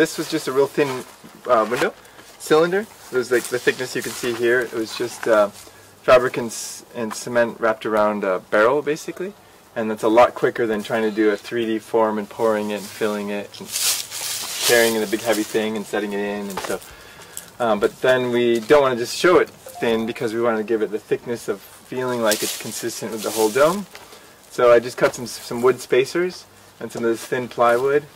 This was just a real thin uh, window cylinder. It was like the thickness you can see here. It was just uh, fabric and, and, cement wrapped around a barrel basically. And that's a lot quicker than trying to do a 3D form and pouring it and filling it and carrying in a big heavy thing and setting it in. And so, um, but then we don't want to just show it thin because we want to give it the thickness of feeling like it's consistent with the whole dome. So I just cut some, some wood spacers and some of this thin plywood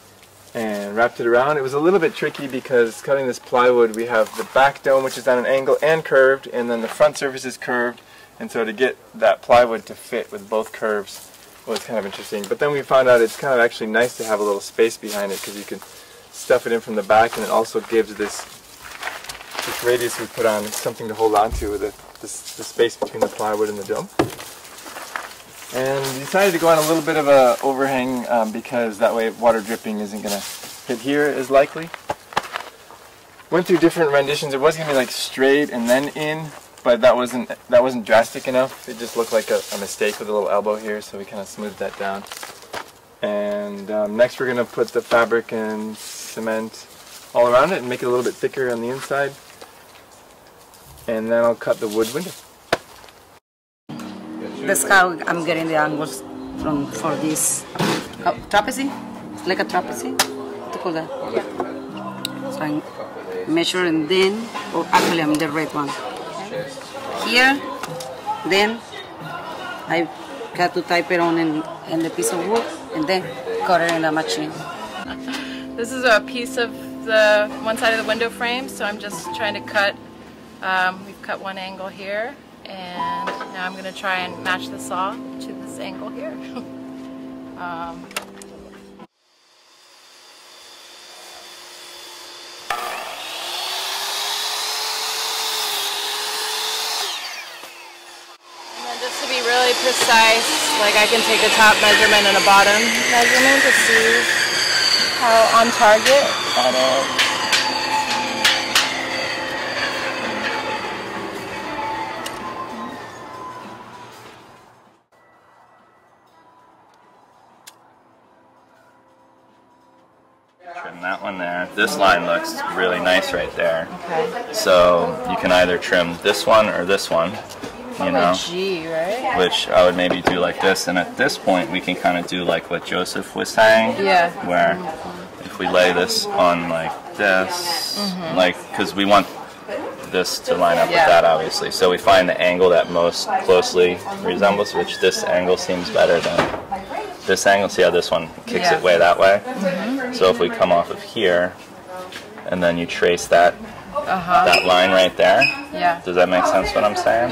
and wrapped it around. It was a little bit tricky because cutting this plywood we have the back dome which is at an angle and curved and then the front surface is curved and so to get that plywood to fit with both curves was kind of interesting. But then we found out it's kind of actually nice to have a little space behind it because you can stuff it in from the back and it also gives this this radius we put on something to hold on to with the, the space between the plywood and the dome. And decided to go on a little bit of a overhang um, because that way water dripping isn't going to hit here as likely. Went through different renditions. It was going to be like straight and then in, but that wasn't that wasn't drastic enough. It just looked like a, a mistake with a little elbow here, so we kind of smoothed that down. And um, next we're going to put the fabric and cement all around it and make it a little bit thicker on the inside. And then I'll cut the wood window. That's how I'm getting the angles from for this oh, trapezy, like a trapezy. To call that? Yeah. So I measure and then, or actually I'm the red one. Here, then I got to type it on in, in the piece of wood and then cut it in the machine. This is a piece of the one side of the window frame, so I'm just trying to cut. Um, we've cut one angle here and now I'm going to try and match the saw to this angle here. um, just to be really precise, like I can take a top measurement and a bottom measurement to see how on target that is. Trim that one there. This line looks really nice right there. Okay. So you can either trim this one or this one. You know, G, right? which I would maybe do like this, and at this point we can kind of do like what Joseph was saying, Yeah. where if we lay this on like this, Mm-hmm. like because we want this to line up Yeah. with that obviously. So we find the angle that most closely resembles, which this angle seems better than this angle. See how this one kicks Yeah. it way that way? So if we come off of here, and then you trace that Uh-huh. that line right there, Yeah. does that make sense what I'm saying?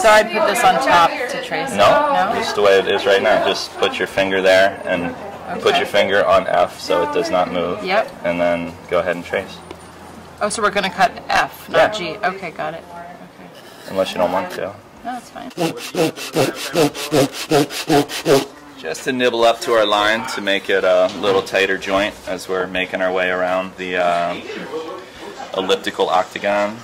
So I put this on top to trace No, it? No? just the way it is right now. Just put your finger there and put your finger on F so it does not move. Yep. And then go ahead and trace. Oh, so we're going to cut F, not Yeah. G. Okay, got it. Okay. Unless you don't want to. No, that's fine. Just to nibble up to our line to make it a little tighter joint as we're making our way around the uh, elliptical octagon.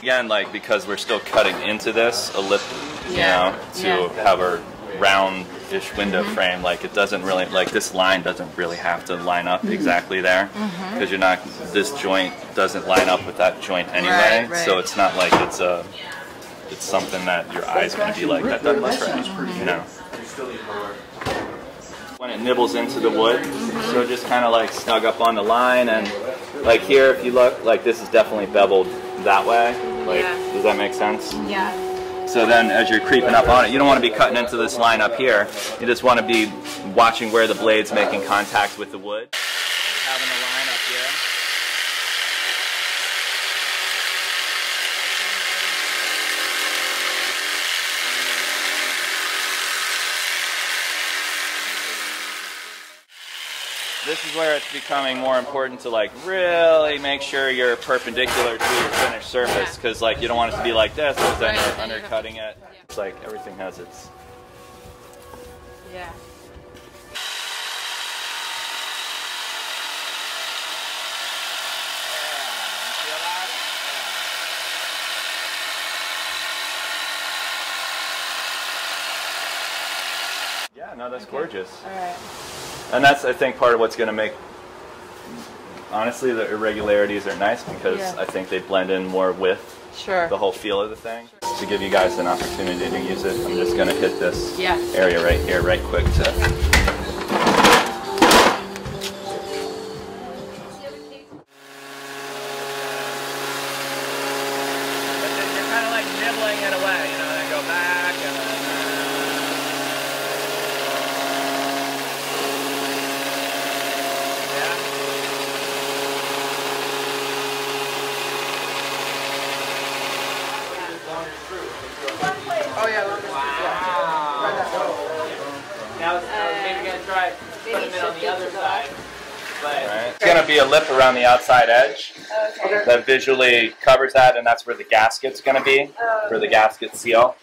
Again, like because we're still cutting into this ellip, you Yeah. know, to Yeah. Mm-hmm. have a round-ish window frame. Like it doesn't really, like this line doesn't really have to line up Mm-hmm. exactly there because you're not. This joint doesn't line up with that joint anyway, Right, right. so it's not like it's a. It's something that your eye's going to be like that doesn't look right, you know. When it nibbles into the wood, so just kind of like snug up on the line and like here, if you look, like this is definitely beveled that way. Like, Yeah. does that make sense? Yeah. So then as you're creeping up on it, you don't want to be cutting into this line up here. You just want to be watching where the blade's making contact with the wood. Having a line up here. This is where it's becoming more important to like really make sure you're perpendicular to your finished surface because like you don't want it to be like this because then Right, you're then you have undercutting it. It's like everything has its Yeah. That's gorgeous. All right. And that's, I think, part of what's going to make honestly, the irregularities are nice because Yeah. I think they blend in more with Sure. the whole feel of the thing. To give you guys an opportunity to use it, I'm just gonna hit this Yeah. area right here, right quick to. On the other side. Right. It's gonna be a lip around the outside edge that visually covers that, and that's where the gasket's gonna be for the oh. gasket seal.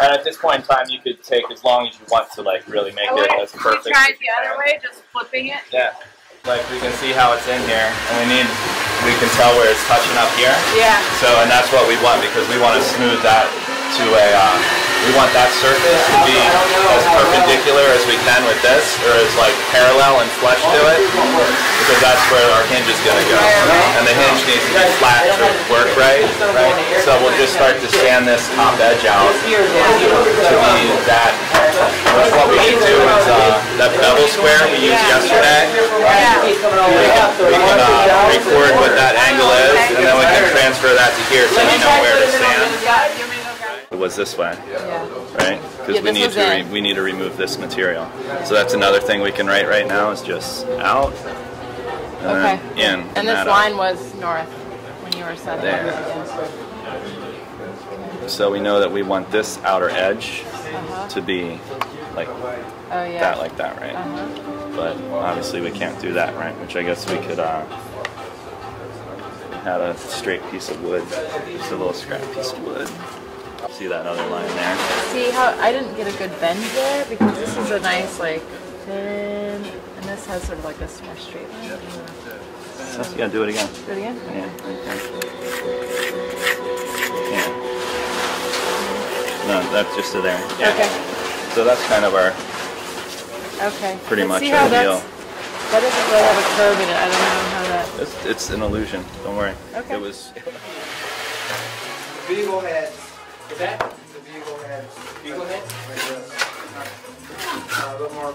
And at this point in time, you could take as long as you want to like really make it as perfect. You tried the other way, just flipping it. Yeah. Like we can see how it's in here, and we need we can tell where it's touching up here. Yeah. So, and that's what we want because we want to smooth that to a, uh, we want that surface to be as perpendicular as we can with this, or as like parallel and flush to it, because that's where our hinge is going to go. And the hinge needs to be flat to work right, right? So we'll just start to sand this top edge out to be that. Which what we should do is, uh, that bevel square we used yesterday, we can, we can uh, record what that angle is, and then we can transfer that to here so you know where to stand. It was this way, right? Because Yeah, we need to re- we need to remove this material. So that's another thing we can write right now is just out and Okay. then in. And this line out. was north when you were setting There. it. So we know that we want this outer edge Uh-huh. to be like Oh yeah. that, like that, right? Uh-huh. But obviously we can't do that, right? Which I guess we could. Uh, had a straight piece of wood, just a little scrap piece of wood. See that other line there? See how I didn't get a good bend there because this is a nice like thin, and this has sort of like a more straight line. So, yeah, do it again. Do it again. Yeah. Okay. Yeah. No, that's just to there. Yeah. Okay. So that's kind of our Okay. pretty But much see our how deal. that's that doesn't really have a curve in it. I don't know how that. It's, it's an illusion. Don't worry. Okay. It was. Beagle heads. Is that The beagle heads. Beagle head? Like this. Uh, a little more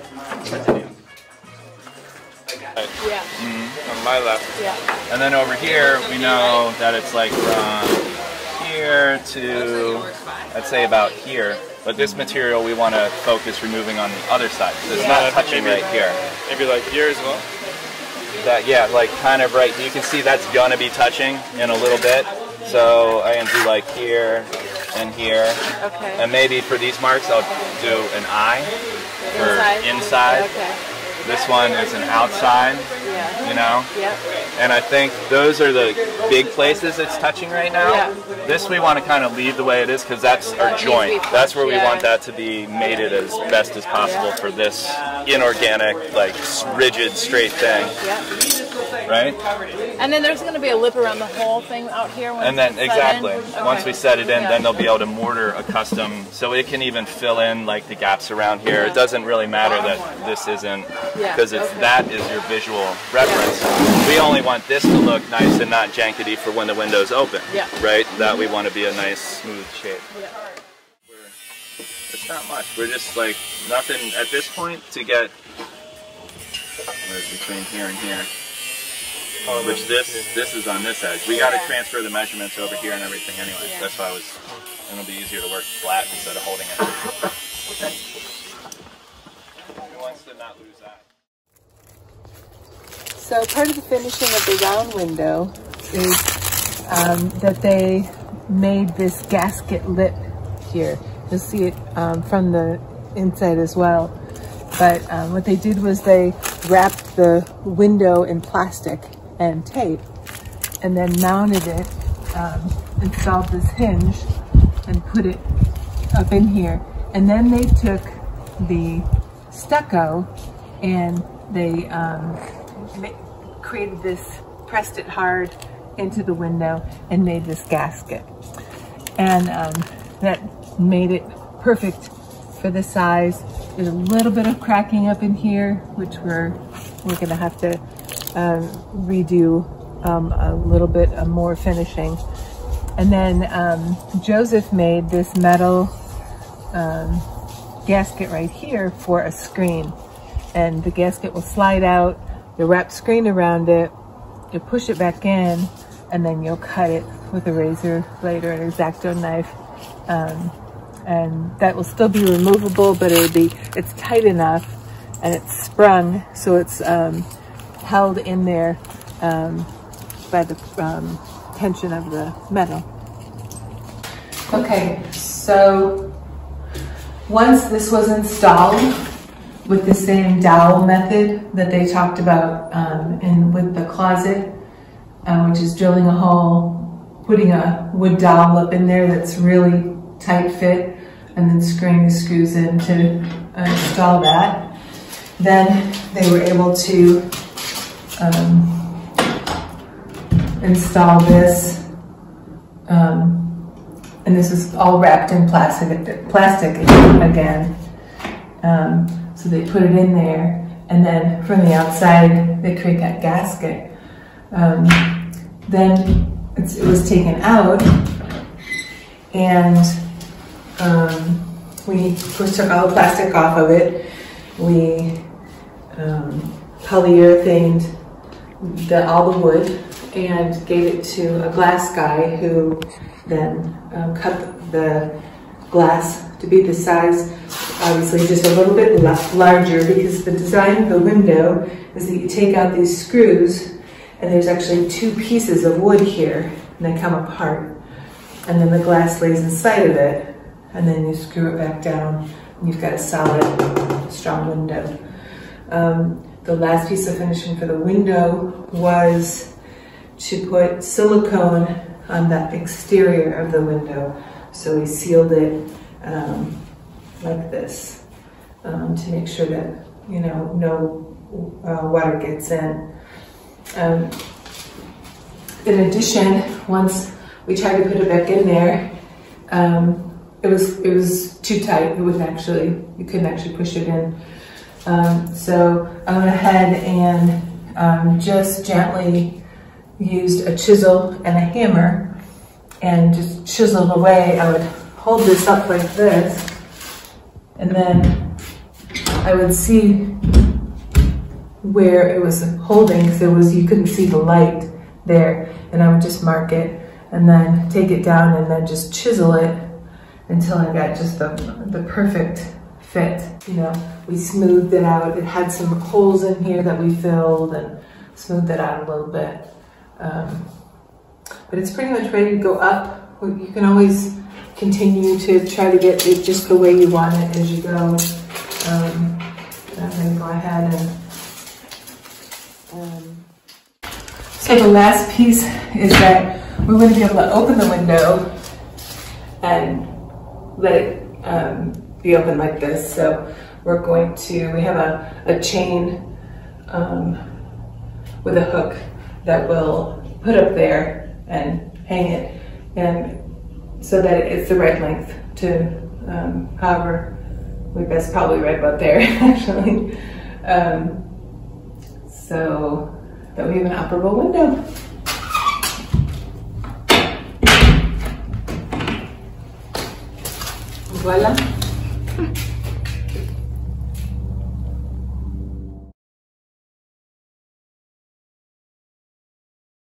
Yeah. on my left. Yeah. And then over here, we know that it's like from here to, I'd say about here. But this material we want to focus removing on the other side. So it's not touching right here. Maybe like here as well. That yeah, like kind of right. You can see that's gonna be touching in a little bit. So I can do like here and here, Okay. and maybe for these marks I'll do an eye for Inside? inside. Okay. This one is an outside, Yeah. you know. Yep. And I think those are the big places it's touching right now. Yeah. This we want to kind of leave the way it is because that's our to joint. That's where we yeah. want that to be mated as best as possible for this inorganic, like rigid, straight thing, Yep. Right? And then there's going to be a lip around the whole thing out here. Once And then it's set in? exactly, once we set it in, Yeah. then they'll be able to mortar a custom, so it can even fill in like the gaps around here. It doesn't really matter that this isn't, Yeah, because it's okay. that is your visual reference. We only want this to look nice and not jankety for when the window's open. Yeah. Right. That we want to be a nice smooth shape. Yeah. It's not much. We're just like nothing at this point to get. Between here and here? Which this this is on this edge. We got to transfer the measurements over here and everything anyway. Yeah. That's why I was. It'll be easier to work flat instead of holding it. Who wants to not lose that? So part of the finishing of the round window is um, that they made this gasket lip here. You'll see it um, from the inside as well. But um, what they did was they wrapped the window in plastic and tape and then mounted it, um, installed this hinge and put it up in here. And then they took the stucco and they um, created this, pressed it hard into the window and made this gasket. And um, that made it perfect for the size. There's a little bit of cracking up in here, which we're, we're gonna have to um, redo um, a little bit more finishing. And then um, Joseph made this metal um, gasket right here for a screen. And the gasket will slide out, you wrap screen around it, you push it back in, and then you'll cut it with a razor blade or an X-Acto knife. Um, and that will still be removable, but it'll be, it's tight enough and it's sprung, so it's held in there um, by the um, tension of the metal. Okay, so once this was installed with the same dowel method that they talked about um, in with the closet, um, which is drilling a hole, putting a wood dowel up in there that's really tight fit, and then screwing the screws in to uh, install that. Then they were able to um, install this um, and this is all wrapped in plastic, plastic again. Um, so they put it in there, and then from the outside they create that gasket. Um, then it was taken out, and um, we first took all the plastic off of it. We um, polyurethaned the, all the wood and gave it to a glass guy who then um, cut the glass to be the size, obviously just a little bit larger because the design of the window is that you take out these screws and there's actually two pieces of wood here and they come apart and then the glass lays inside of it and then you screw it back down and you've got a solid, strong window. Um, the last piece of finishing for the window was to put silicone on the exterior of the window. So we sealed it um, like this um, to make sure that, you know, no uh, water gets in. Um, in addition, once we tried to put it back in there, um, it was it was too tight. It wouldn't actually, you couldn't actually push it in. Um, so I went ahead and um, just gently used a chisel and a hammer and just chiseled away. I would hold this up like this and then I would see where it was holding because it was you couldn't see the light there and I would just mark it and then take it down and then just chisel it until I got just the, the perfect fit. You know, we smoothed it out. It had some holes in here that we filled and smoothed it out a little bit. Um, but it's pretty much ready to go up. You can always continue to try to get it just the way you want it as you go. Um, I'm to go ahead and um, so the last piece is that we're going to be able to open the window and let it um, be open like this. So we're going to, we have a, a chain um, with a hook that we'll put up there and hang it. And so that it's the right length to um, however we best probably right about there actually. Um, so that we have an operable window. Voila Come on.